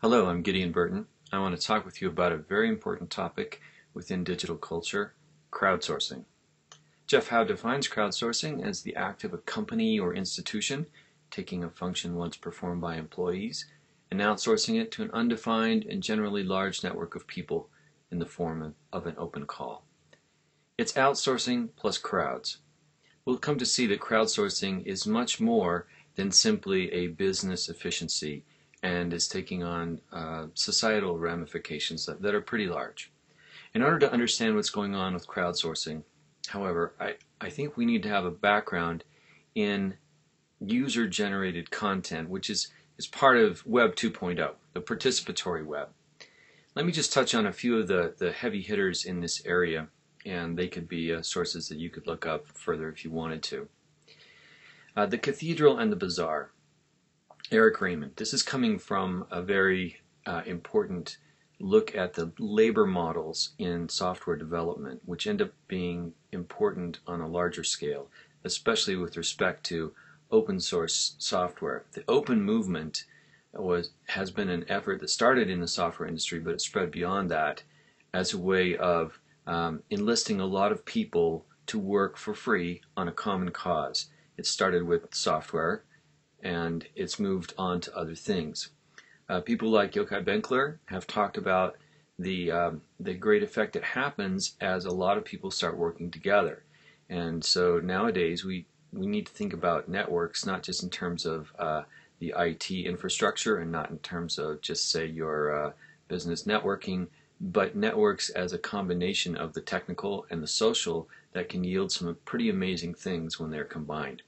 Hello, I'm Gideon Burton. I want to talk with you about a very important topic within digital culture, crowdsourcing. Jeff Howe defines crowdsourcing as the act of a company or institution taking a function once performed by employees and outsourcing it to an undefined and generally large network of people in the form of an open call. It's outsourcing plus crowds. We'll come to see that crowdsourcing is much more than simply a business efficiency and is taking on uh, societal ramifications that, that are pretty large. In order to understand what's going on with crowdsourcing, however, I, I think we need to have a background in user generated content, which is, is part of Web 2.0, the participatory web. Let me just touch on a few of the, the heavy hitters in this area, and they could be uh, sources that you could look up further if you wanted to. Uh, the Cathedral and the Bazaar. Eric Raymond. This is coming from a very uh, important look at the labor models in software development, which end up being important on a larger scale, especially with respect to open source software. The open movement was has been an effort that started in the software industry, but it spread beyond that as a way of um, enlisting a lot of people to work for free on a common cause. It started with software, and it's moved on to other things. Uh, people like Yochai Benkler have talked about the um, the great effect that happens as a lot of people start working together, and so nowadays we we need to think about networks not just in terms of uh, the IT infrastructure and not in terms of just say your uh, business networking, but networks as a combination of the technical and the social that can yield some pretty amazing things when they're combined.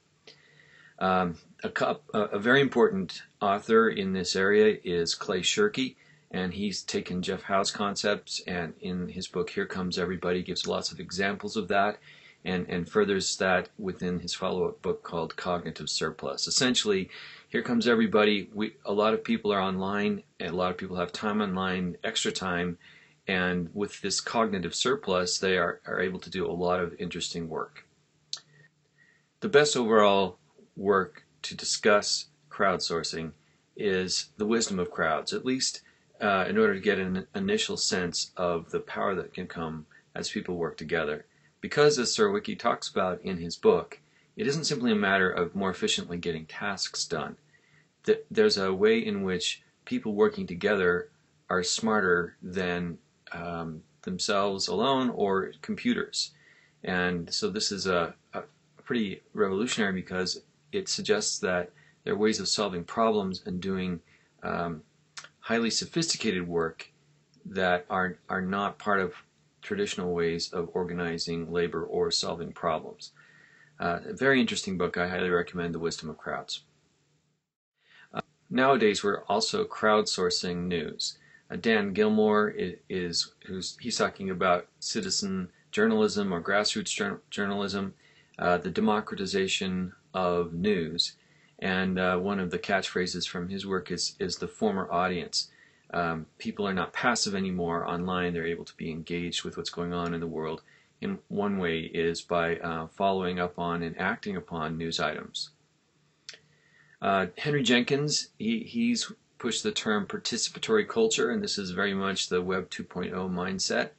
Um, a, a, very important author in this area is Clay Shirky, and he's taken Jeff Howe's concepts and in his book Here Comes Everybody gives lots of examples of that and, and furthers that within his follow-up book called Cognitive Surplus. Essentially, Here Comes Everybody, we, a lot of people are online, and a lot of people have time online, extra time, and with this cognitive surplus, they are, are able to do a lot of interesting work. The best overall work to discuss crowdsourcing is the wisdom of crowds, at least uh, in order to get an initial sense of the power that can come as people work together. Because, as Surowiecki talks about in his book, it isn't simply a matter of more efficiently getting tasks done. There's a way in which people working together are smarter than um, themselves alone or computers. And so this is a, a pretty revolutionary because it suggests that there are ways of solving problems and doing um, highly sophisticated work that are, are not part of traditional ways of organizing labor or solving problems. Uh, a very interesting book. I highly recommend The Wisdom of Crowds. Uh, nowadays, we're also crowdsourcing news. Uh, Dan Gillmor is, is, who's he's talking about citizen journalism or grassroots journalism, uh, the democratization of news. And uh, one of the catchphrases from his work is, is the former audience. Um, people are not passive anymore online. They're able to be engaged with what's going on in the world. In one way is by uh, following up on and acting upon news items. Uh, Henry Jenkins, he, he's pushed the term participatory culture, and this is very much the Web 2.0 mindset.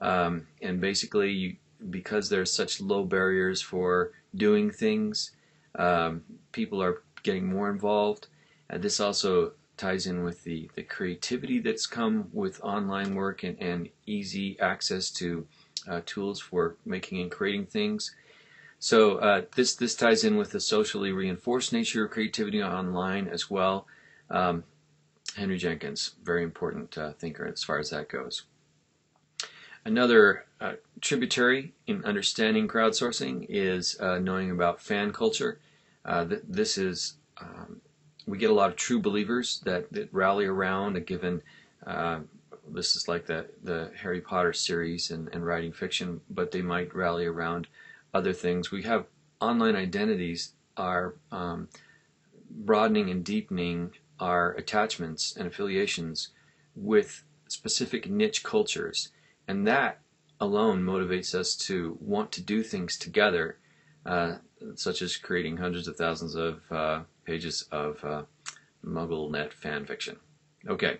Um, and basically, you, because there's such low barriers for doing things, um, people are getting more involved. Uh, this also ties in with the, the creativity that's come with online work and, and easy access to uh, tools for making and creating things. So uh, this this ties in with the socially reinforced nature of creativity online as well. Um, Henry Jenkins, very important uh, thinker as far as that goes. Another uh, tributary in understanding crowdsourcing is uh, knowing about fan culture. Uh, th- this is um, we get a lot of true believers that, that rally around a given. Uh, this is like the the Harry Potter series and, and writing fiction, but they might rally around other things. We have online identities are um, broadening and deepening our attachments and affiliations with specific niche cultures and that alone motivates us to want to do things together, uh, such as creating hundreds of thousands of uh, pages of uh, MuggleNet fan fiction. Okay,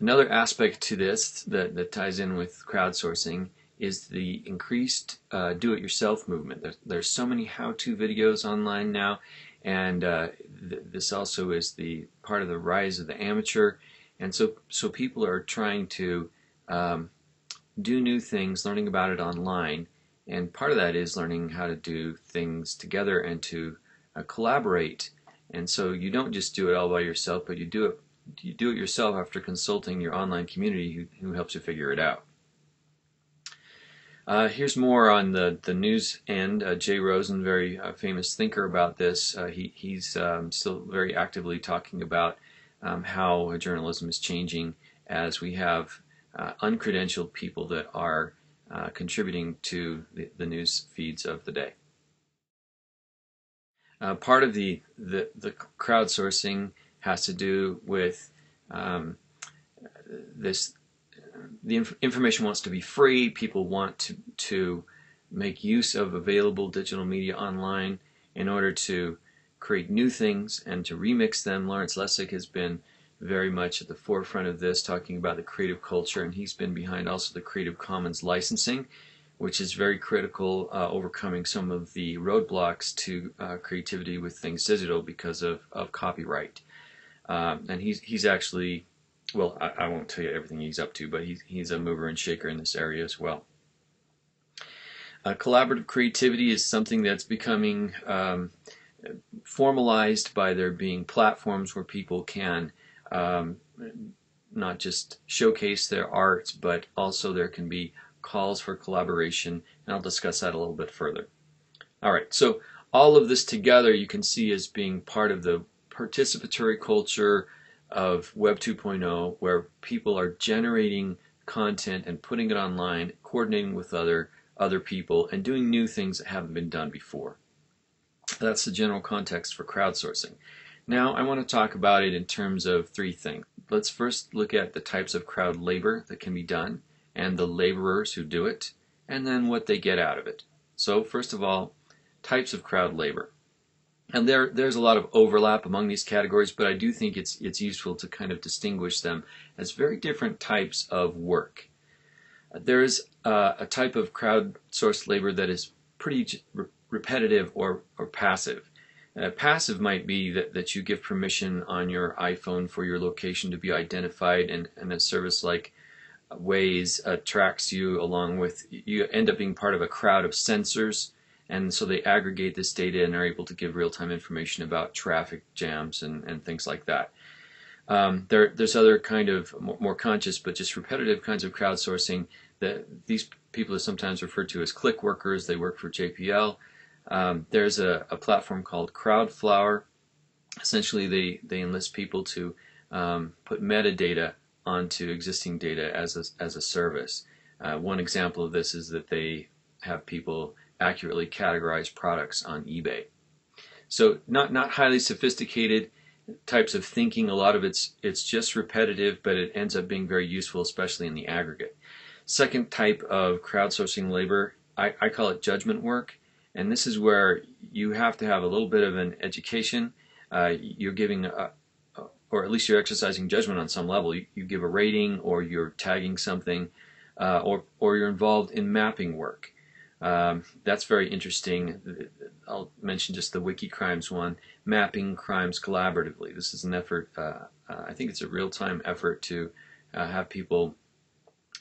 Another aspect to this that, that ties in with crowdsourcing is the increased uh, do-it-yourself movement. There's, there's, so many how-to videos online now, and uh, th this also is the part of the rise of the amateur. And so, so people are trying to um, do new things, learning about it online, and part of that is learning how to do things together and to uh, collaborate. And so you don't just do it all by yourself, but you do it you do it yourself after consulting your online community who, who helps you figure it out. Uh, here's more on the, the news end. Uh, Jay Rosen, very uh, famous thinker about this, uh, he, he's um, still very actively talking about um, how journalism is changing as we have uh, uncredentialed people that are uh, contributing to the, the, news feeds of the day. part of the, the, the crowdsourcing has to do with um, this the inf information wants to be free people want to to make use of available digital media online in order to create new things and to remix them Lawrence Lessig has been very much at the forefront of this talking about the creative culture and he's been behind also the Creative Commons licensing which is very critical uh, overcoming some of the roadblocks to uh, creativity with things digital because of, of copyright. Um, and he's he's actually, well, I, I, won't tell you everything he's up to, but he's he's a mover and shaker in this area as well. Uh, collaborative creativity is something that's becoming um, formalized by there being platforms where people can um, not just showcase their art, but also there can be calls for collaboration, and I'll discuss that a little bit further. All right, so all of this together you can see as being part of the participatory culture of Web 2.0 where people are generating content and putting it online, coordinating with other other people, and doing new things that haven't been done before. That's the general context for crowdsourcing. Now I want to talk about it in terms of three things. Let's first look at the types of crowd labor that can be done and the laborers who do it, and then what they get out of it. So first of all, types of crowd labor. And there, there's a lot of overlap among these categories, but I do think it's, it's useful to kind of distinguish them as very different types of work. There is uh, a type of crowdsourced labor that is pretty re repetitive or, or passive. Uh, passive might be that, that you give permission on your iPhone for your location to be identified, and, and a service like Waze tracks you along with, you end up being part of a crowd of sensors and so they aggregate this data and are able to give real-time information about traffic jams and, and things like that. Um, there, there's other kind of more, more, conscious but just repetitive kinds of crowdsourcing that these people are sometimes referred to as click workers. They work for JPL. Um, there's a, a, platform called Crowdflower. Essentially, they, they enlist people to um, put metadata onto existing data as a, as a service. Uh, one example of this is that they have people accurately categorize products on eBay. So not not highly sophisticated types of thinking. A lot of it's it's just repetitive, but it ends up being very useful, especially in the aggregate. Second type of crowdsourcing labor, I, I call it judgment work, and this is where you have to have a little bit of an education. Uh, you're giving a, or at least you're exercising judgment on some level. You, you give a rating, or you're tagging something, uh, or or you're involved in mapping work. Um, that's very interesting. I'll mention just the Wiki Crimes one, mapping crimes collaboratively. This is an effort, uh, uh, I think it's a real-time effort to uh, have people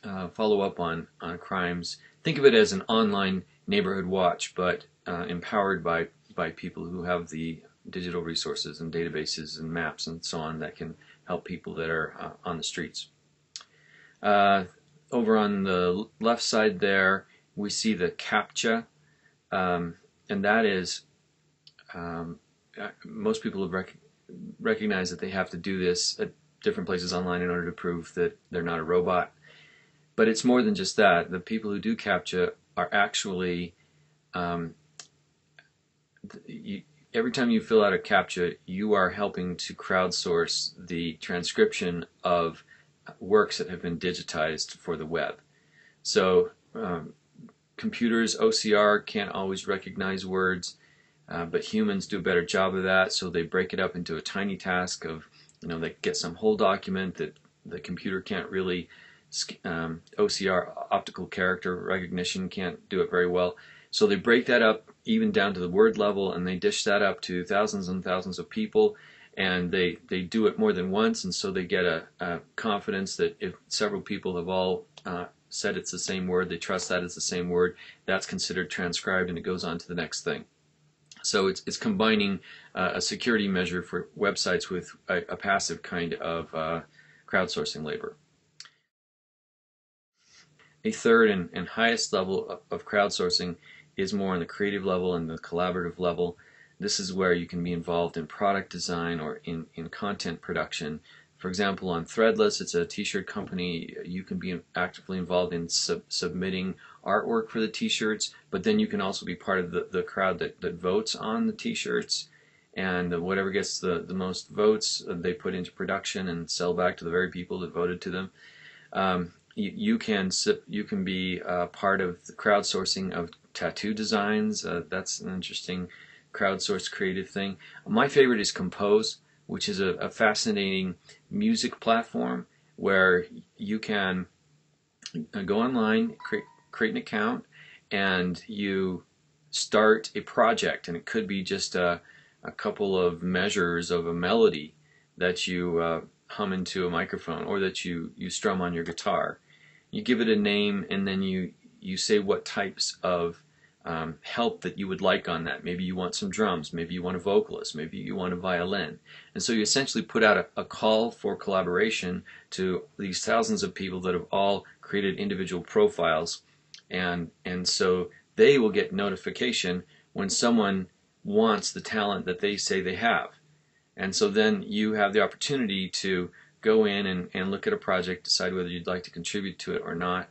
uh, follow up on, on crimes. Think of it as an online neighborhood watch, but uh, empowered by, by people who have the digital resources and databases and maps and so on that can help people that are uh, on the streets. over on the left side there, we see the CAPTCHA, um, and that is um, uh, most people have rec recognized that they have to do this at different places online in order to prove that they're not a robot. But it's more than just that. The people who do CAPTCHA are actually um, you, every time you fill out a CAPTCHA, you are helping to crowdsource the transcription of works that have been digitized for the web. So um, computers, OCR, can't always recognize words, uh, but humans do a better job of that. So they break it up into a tiny task of, you know, they get some whole document that the computer can't really um, OCR optical character recognition can't do it very well. So they break that up even down to the word level, and they dish that up to thousands and thousands of people, and they they do it more than once, and so they get a, a confidence that if several people have all uh, said it's the same word, they trust that it's the same word, that's considered transcribed, and it goes on to the next thing. So it's, it's combining uh, a security measure for websites with a, a passive kind of uh, crowdsourcing labor. A third and, and highest level of, of crowdsourcing is more on the creative level and the collaborative level. This is where you can be involved in product design or in, in content production. For example, on Threadless, it's a t-shirt company. You can be actively involved in sub submitting artwork for the t-shirts, but then you can also be part of the, the crowd that, that votes on the t-shirts. And whatever gets the, the most votes, they put into production and sell back to the very people that voted to them. Um, you, you, can you can be uh, part of the crowdsourcing of tattoo designs. Uh, that's an interesting crowdsourced creative thing. My favorite is Kompoz, which is a, a fascinating music platform where you can uh, go online, create, create an account, and you start a project. And it could be just a, a couple of measures of a melody that you uh, hum into a microphone or that you, you strum on your guitar. You give it a name and then you, you say what types of um, help that you would like on that. Maybe you want some drums, maybe you want a vocalist, maybe you want a violin. And so you essentially put out a, a, call for collaboration to these thousands of people that have all created individual profiles. And, and so they will get notification when someone wants the talent that they say they have. And so then you have the opportunity to go in and, and look at a project, decide whether you'd like to contribute to it or not,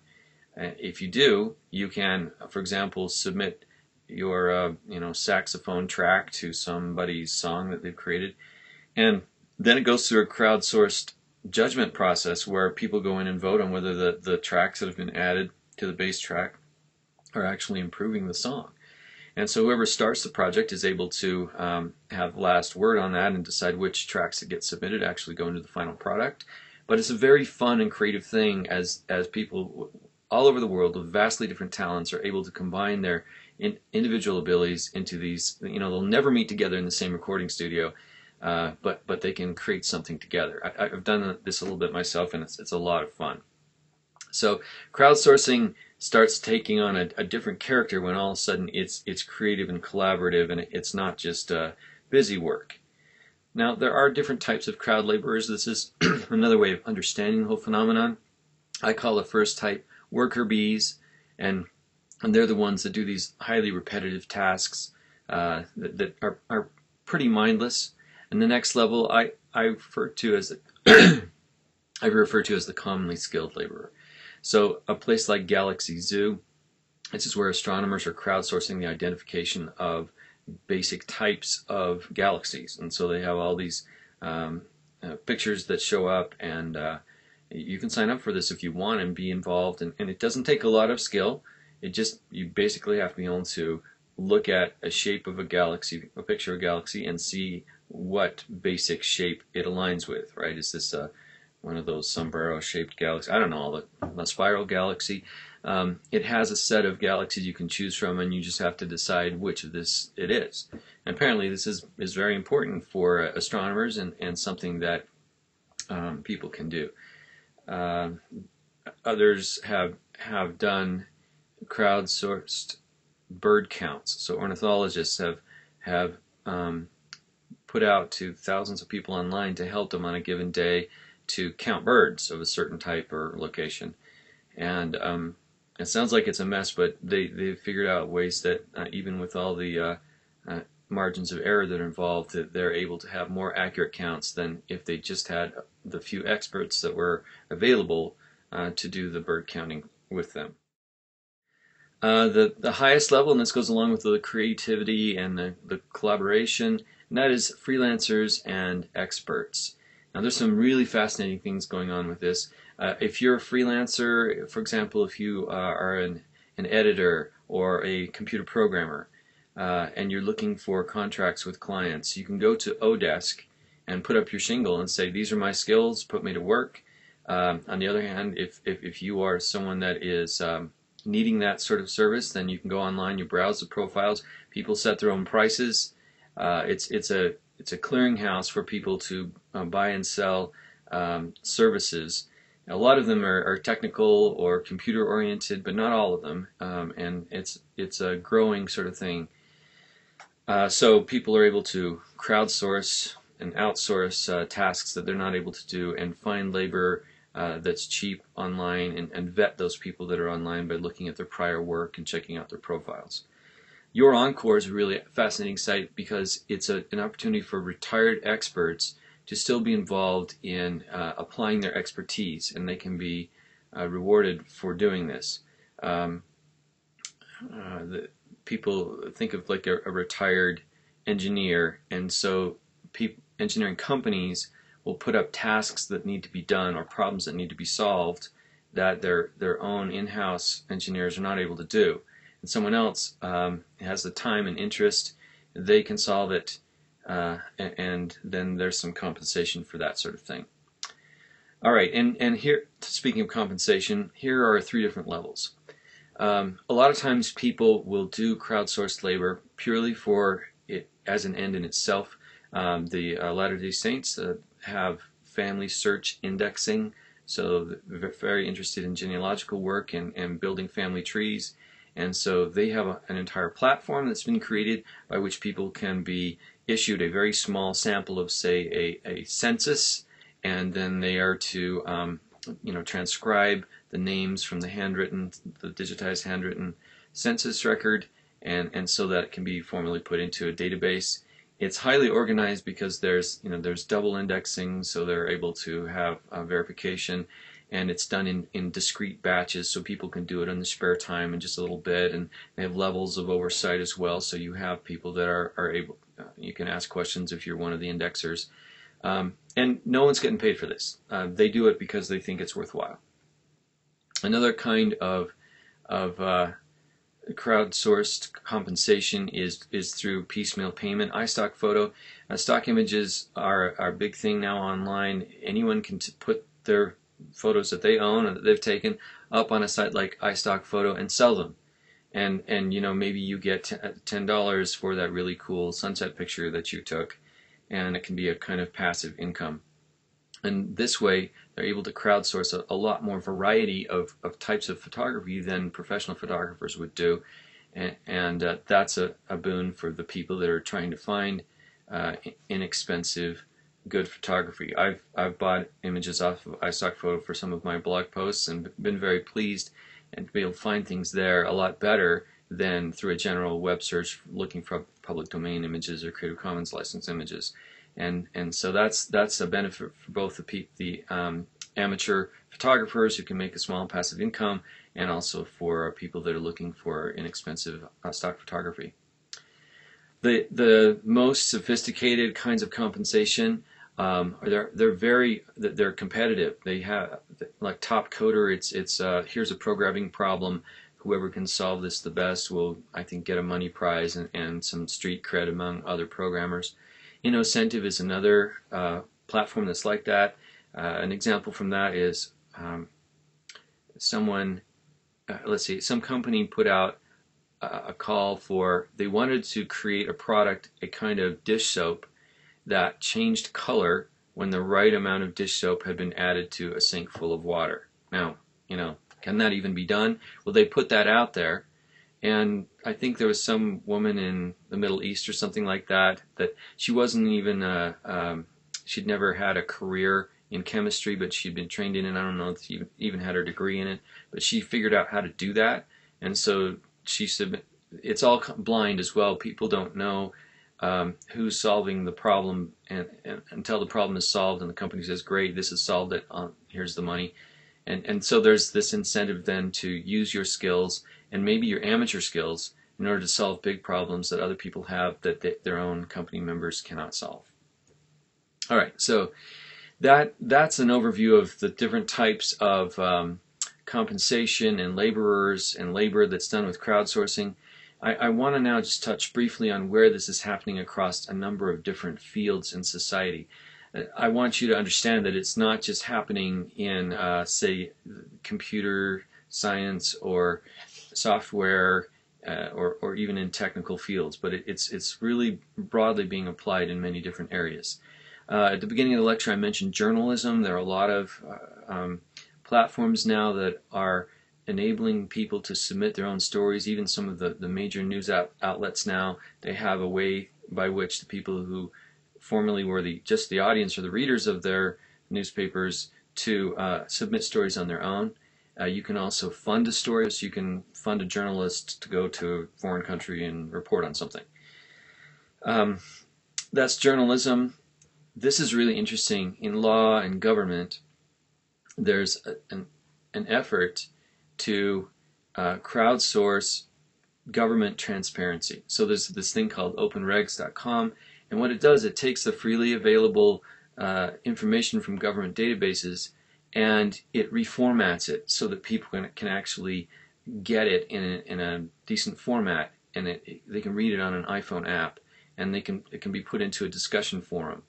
uh, if you do, you can, for example, submit your uh, you know saxophone track to somebody's song that they've created, and then it goes through a crowdsourced judgment process where people go in and vote on whether the, the tracks that have been added to the bass track are actually improving the song. And so whoever starts the project is able to um, have last word on that and decide which tracks that get submitted actually go into the final product. But it's a very fun and creative thing as as people all over the world with vastly different talents are able to combine their in, individual abilities into these. You know, they'll never meet together in the same recording studio, uh, but but they can create something together. I, have done this a little bit myself, and it's it's a lot of fun. So crowdsourcing starts taking on a, a different character when all of a sudden it's it's creative and collaborative, and it's not just uh, busy work. Now there are different types of crowd laborers. This is another way of understanding the whole phenomenon. I call the first type worker bees, and and they're the ones that do these highly repetitive tasks uh, that, that are, are pretty mindless. And the next level I, I refer to as I refer to as the commonly skilled laborer. So a place like Galaxy Zoo, this is where astronomers are crowdsourcing the identification of basic types of galaxies, and so they have all these um, uh, pictures that show up and uh, you can sign up for this if you want and be involved. And, and it doesn't take a lot of skill. It just you basically have to be able to look at a shape of a galaxy a picture of a galaxy and see what basic shape it aligns with right? Is this a, one of those sombrero shaped galaxies I don't know a spiral galaxy. Um, it has a set of galaxies you can choose from and you just have to decide which of this it is. And apparently this is is very important for astronomers and, and something that um, people can do. Uh, others have have done crowdsourced bird counts. So ornithologists have have um, put out to thousands of people online to help them on a given day to count birds of a certain type or location. And um, it sounds like it's a mess, but they they figured out ways that uh, even with all the uh, uh, margins of error that are involved, that they're able to have more accurate counts than if they just had the few experts that were available uh, to do the bird counting with them. Uh, the, the highest level, and this goes along with the creativity and the, the collaboration, and that is freelancers and experts. Now, there's some really fascinating things going on with this. Uh, if you're a freelancer, for example, if you uh, are an, an editor or a computer programmer, uh, and you're looking for contracts with clients, you can go to Odesk and put up your shingle and say, these are my skills, put me to work. Um, on the other hand, if, if, if, you are someone that is um, needing that sort of service, then you can go online, you browse the profiles, people set their own prices. Uh, it's, it's, a, it's a clearinghouse for people to uh, buy and sell um, services. A lot of them are, are, technical or computer oriented, but not all of them. Um, and it's, it's a growing sort of thing. Uh, so people are able to crowdsource and outsource uh, tasks that they're not able to do and find labor uh, that's cheap online and, and, vet those people that are online by looking at their prior work and checking out their profiles. YourEncore is a really fascinating site because it's a, an opportunity for retired experts to still be involved in uh, applying their expertise and they can be uh, rewarded for doing this. Um, uh, the, people think of like a, a retired engineer and so engineering companies will put up tasks that need to be done or problems that need to be solved that their their own in-house engineers are not able to do. And someone else um, has the time and interest, they can solve it, uh, and, and, then there's some compensation for that sort of thing. All right, and and here, speaking of compensation, here are three different levels. Um, a lot of times people will do crowdsourced labor purely for it as an end in itself. Um, the uh, Latter-day Saints uh, have FamilySearch indexing, so they're very interested in genealogical work and, and building family trees. And so they have a, an entire platform that's been created by which people can be issued a very small sample of, say, a, a census, and then they are to, um, you know, transcribe the names from the handwritten, the digitized handwritten census record, and, and so that it can be formally put into a database. It's highly organized because there's you know there's double indexing, so they're able to have uh, verification, and it's done in, in discrete batches, so people can do it in the spare time in just a little bit, and they have levels of oversight as well. So you have people that are are able, you can ask questions if you're one of the indexers, um, and no one's getting paid for this. Uh, they do it because they think it's worthwhile. Another kind of of uh, crowdsourced compensation is is through piecemeal payment. iStockphoto, uh, stock images are, are a big thing now online. Anyone can put their photos that they own or that they've taken up on a site like iStockphoto and sell them. And and you know maybe you get uh, ten dollars for that really cool sunset picture that you took, and it can be a kind of passive income. And this way, they're able to crowdsource a, a lot more variety of, of types of photography than professional photographers would do. And, and uh, that's a, a, boon for the people that are trying to find uh, inexpensive, good photography. I've, I've bought images off of iStockphoto for some of my blog posts and been very pleased and be able to find things there a lot better than through a general web search looking for public domain images or Creative Commons license images and and so that's that's a benefit for both the the um, amateur photographers who can make a small passive income, and also for people that are looking for inexpensive uh, stock photography. The the most sophisticated kinds of compensation um, they're they're very they're competitive. They have like TopCoder. It's it's uh, here's a programming problem. Whoever can solve this the best will I think get a money prize and, and some street cred among other programmers. InnoCentive is another uh, platform that's like that. Uh, an example from that is um, someone, uh, let's see, some company put out a, a call for, they wanted to create a product, a kind of dish soap that changed color when the right amount of dish soap had been added to a sink full of water. Now, you know, can that even be done? Well, they put that out there and I think there was some woman in the Middle East or something like that that she wasn't even a, um, she'd never had a career in chemistry, but she'd been trained in it. I don't know if she even had her degree in it, but she figured out how to do that, and so she said it's all blind as well. People don't know um, who's solving the problem, and, and, until the problem is solved, and the company says, "Great, this is solved. It um, here's the money," and and so there's this incentive then to use your skills and maybe your amateur skills in order to solve big problems that other people have that their own company members cannot solve. All right, so that that's an overview of the different types of um, compensation and laborers and labor that's done with crowdsourcing. I, I want to now just touch briefly on where this is happening across a number of different fields in society. I want you to understand that it's not just happening in, uh, say, computer science or software uh, or, or even in technical fields, but it, it's, it's really broadly being applied in many different areas. Uh, at the beginning of the lecture, I mentioned journalism. There are a lot of uh, um, platforms now that are enabling people to submit their own stories. Even some of the, the major news out, outlets now, they have a way by which the people who formerly were the just the audience or the readers of their newspapers to uh, submit stories on their own. Uh, you can also fund a story, so you can fund a journalist to go to a foreign country and report on something. Um, that's journalism. This is really interesting. In law and government, there's a, an, an effort to uh, crowdsource government transparency. So there's this thing called openregs.com, and what it does, it takes the freely available uh, information from government databases and it reformats it so that people can, can actually get it in a, in a decent format and it, they can read it on an iPhone app and they can it can be put into a discussion forum.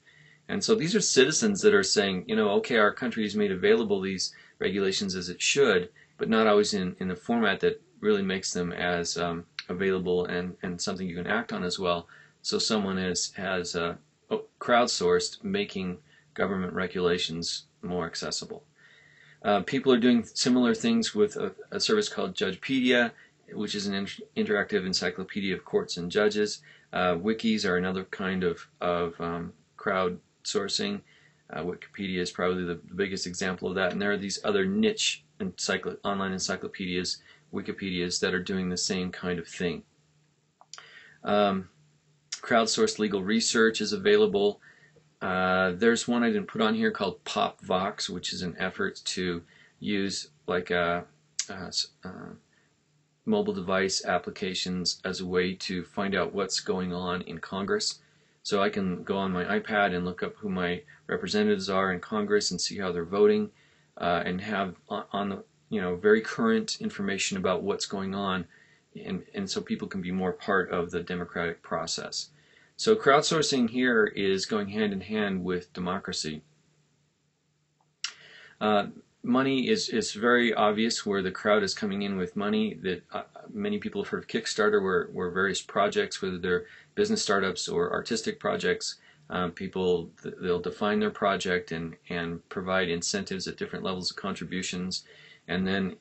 And so these are citizens that are saying, you know, okay, our country has made available these regulations as it should, but not always in, in the format that really makes them as um, available and, and something you can act on as well. So someone is, has uh, crowdsourced making government regulations more accessible. Uh, people are doing similar things with a, a, service called Judgepedia, which is an inter interactive encyclopedia of courts and judges. Uh, wikis are another kind of, of um, crowdsourcing. Uh, Wikipedia is probably the, biggest example of that, and there are these other niche encycl online encyclopedias, Wikipedias, that are doing the same kind of thing. Um, crowdsourced legal research is available. Uh, there's one I didn't put on here called PopVox, which is an effort to use like a, a, a mobile device applications as a way to find out what's going on in Congress. So I can go on my iPad and look up who my representatives are in Congress and see how they're voting, uh, and have on, the you know very current information about what's going on, and and so people can be more part of the democratic process. So crowdsourcing here is going hand in hand with democracy. Uh, money is, is very obvious where the crowd is coming in with money that uh, many people have heard of Kickstarter where, where various projects, whether they're business startups or artistic projects, um, people they'll define their project and, and provide incentives at different levels of contributions and then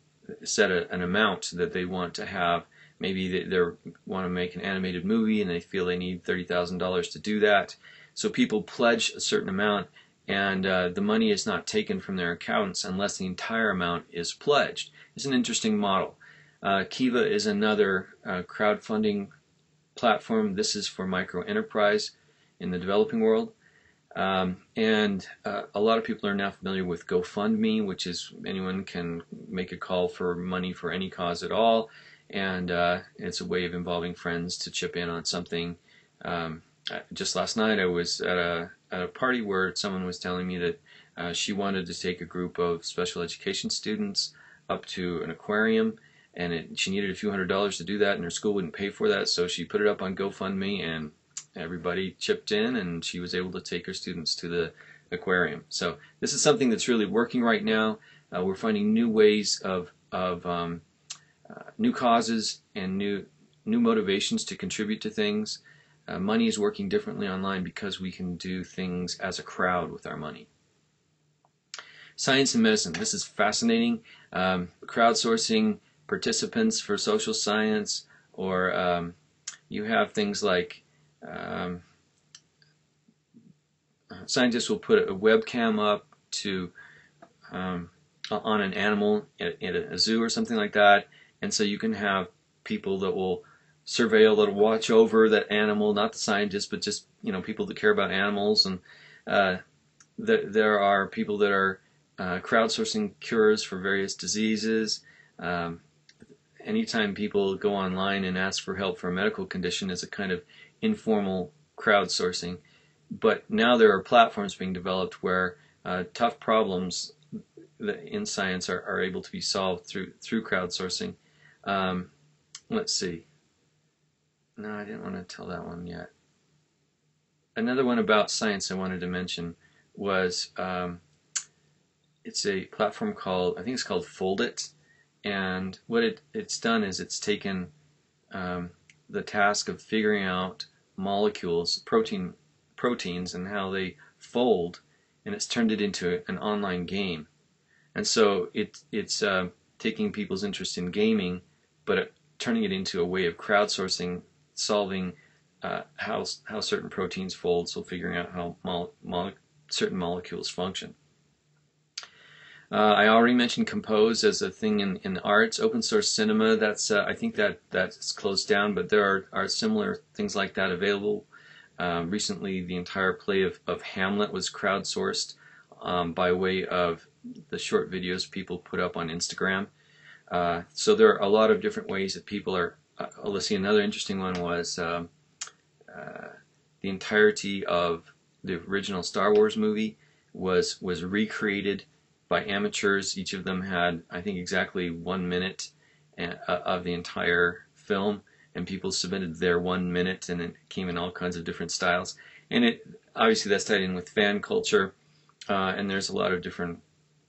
set a, an amount that they want to have maybe they, they want to make an animated movie and they feel they need $30,000 to do that. So people pledge a certain amount and uh, the money is not taken from their accounts unless the entire amount is pledged. It's an interesting model. Uh, Kiva is another uh, crowdfunding platform. This is for micro enterprise in the developing world. Um, and uh, a lot of people are now familiar with GoFundMe, which is anyone can make a call for money for any cause at all and uh, it's a way of involving friends to chip in on something. Um, just last night, I was at a at a party where someone was telling me that uh, she wanted to take a group of special education students up to an aquarium, and it, she needed a few hundred dollars to do that, and her school wouldn't pay for that, so she put it up on GoFundMe, and everybody chipped in, and she was able to take her students to the aquarium. So this is something that's really working right now. Uh, we're finding new ways of of um, uh, new causes and new new motivations to contribute to things. Uh, money is working differently online because we can do things as a crowd with our money. Science and medicine. This is fascinating. Um, crowdsourcing participants for social science, or um, you have things like um, scientists will put a webcam up to um, on an animal at, at a zoo or something like that, and so you can have people that will surveil, that'll watch over that animal, not the scientists, but just you know people that care about animals. And uh, there are people that are uh, crowdsourcing cures for various diseases. Um, anytime people go online and ask for help for a medical condition, is a kind of informal crowdsourcing. But now there are platforms being developed where uh, tough problems in science are, are able to be solved through through crowdsourcing. Um, let's see. No, I didn't want to tell that one yet. Another one about science I wanted to mention was um, it's a platform called I think it's called Foldit, and what it, it's done is it's taken um, the task of figuring out molecules, protein proteins, and how they fold, and it's turned it into an online game. And so it it's uh, taking people's interest in gaming, but uh, turning it into a way of crowdsourcing, solving uh, how how certain proteins fold, so figuring out how mo mo certain molecules function. Uh, I already mentioned Kompoz as a thing in, in arts. Open source cinema, that's uh, I think that that's closed down, but there are, are similar things like that available. Uh, recently, the entire play of, of Hamlet was crowdsourced um, by way of the short videos people put up on Instagram. Uh, so there are a lot of different ways that people are. Uh, let's see, another interesting one was um, uh, the entirety of the original Star Wars movie was was recreated by amateurs. Each of them had, I think, exactly one minute uh, of the entire film, and people submitted their one minute, and it came in all kinds of different styles. And it obviously that's tied in with fan culture, uh, and there's a lot of different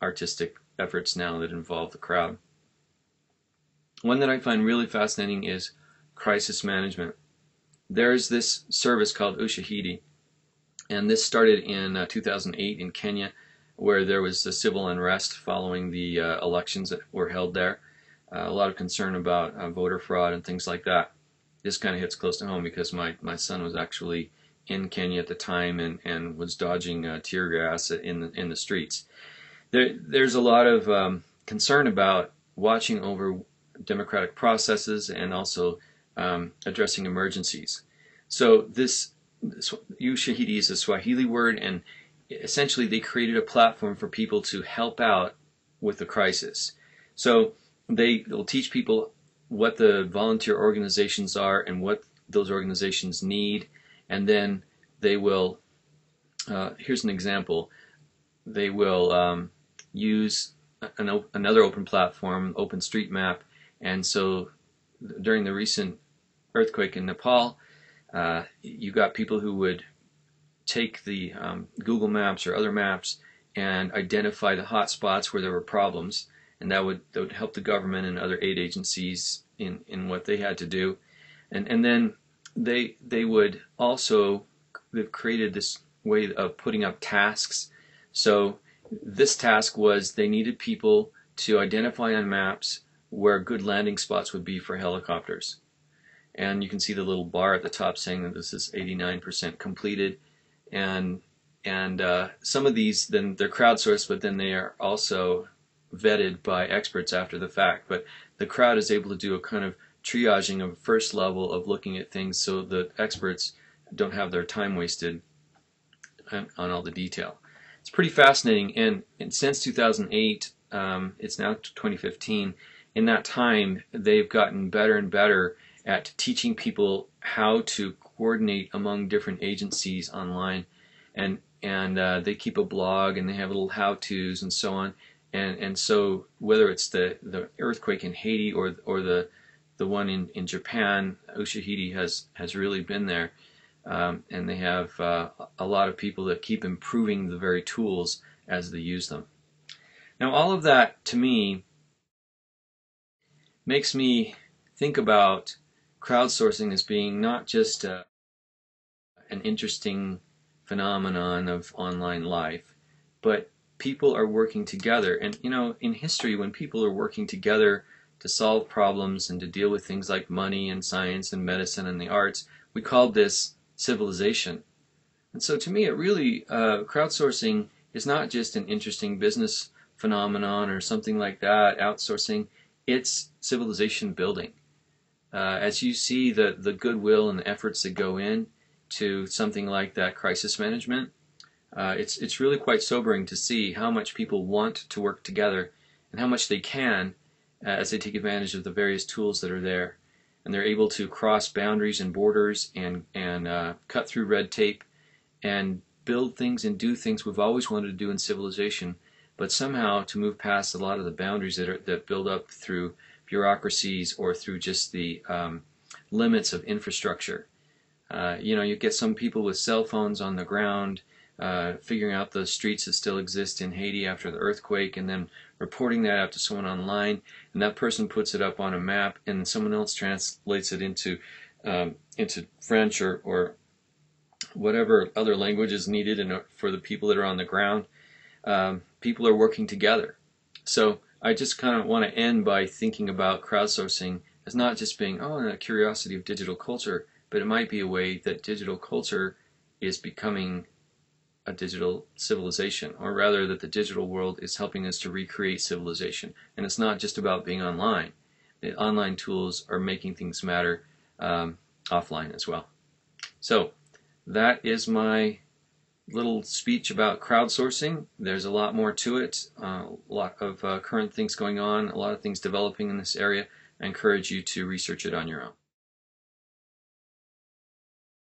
artistic efforts now that involve the crowd. One that I find really fascinating is crisis management. There's this service called Ushahidi, and this started in uh, 2008 in Kenya where there was a civil unrest following the uh, elections that were held there. Uh, a lot of concern about uh, voter fraud and things like that. This kind of hits close to home because my, my son was actually in Kenya at the time and, and was dodging uh, tear gas in the, in the streets. There, there's a lot of um, concern about watching over democratic processes and also um, addressing emergencies. So this, this Ushahidi is a Swahili word and essentially they created a platform for people to help out with the crisis. So they will teach people what the volunteer organizations are and what those organizations need, and then they will. Uh, here's an example. They will um, use an, another open platform, OpenStreetMap, and so during the recent earthquake in Nepal, uh, you got people who would take the um, Google Maps or other maps and identify the hot spots where there were problems, and that would that would help the government and other aid agencies in in what they had to do, and and then they they would also they've created this way of putting up tasks. So this task was they needed people to identify on maps where good landing spots would be for helicopters. And you can see the little bar at the top saying that this is 89% completed and and uh, some of these then they're crowdsourced, but then they are also vetted by experts after the fact. But the crowd is able to do a kind of triaging of first level of looking at things, so the experts don't have their time wasted on, all the detail. It's pretty fascinating, and, and since 2008, um, it's now 2015. In that time, they've gotten better and better at teaching people how to coordinate among different agencies online, and and uh, they keep a blog and they have little how-tos and so on. And and so whether it's the the earthquake in Haiti or or the the one in, in Japan, Ushahidi has has really been there, um, and they have uh, a lot of people that keep improving the very tools as they use them. Now all of that to me makes me think about crowdsourcing as being not just uh, an interesting phenomenon of online life, but people are working together. And you know, in history, when people are working together to solve problems and to deal with things like money and science and medicine and the arts, we called this civilization. And so, to me, it really uh, crowdsourcing is not just an interesting business phenomenon or something like that. Outsourcing, it's civilization building. Uh, as you see the the goodwill and the efforts that go in, to something like that crisis management, uh, it's it's really quite sobering to see how much people want to work together and how much they can uh, as they take advantage of the various tools that are there, and they're able to cross boundaries and borders and and uh, cut through red tape and build things and do things we've always wanted to do in civilization, but somehow to move past a lot of the boundaries that are that build up through bureaucracies or through just the um, limits of infrastructure. Uh, you know, you get some people with cell phones on the ground uh, figuring out the streets that still exist in Haiti after the earthquake, and then reporting that out to someone online, and that person puts it up on a map, and someone else translates it into um, into French or, or whatever other language is needed in, for the people that are on the ground. Um, people are working together. So I just kind of want to end by thinking about crowdsourcing as not just being, oh, a curiosity of digital culture, but it might be a way that digital culture is becoming a digital civilization, or rather that the digital world is helping us to recreate civilization. And it's not just about being online. The online tools are making things matter um, offline as well. So that is my little speech about crowdsourcing. There's a lot more to it, uh, a lot of uh, current things going on, a lot of things developing in this area. I encourage you to research it on your own.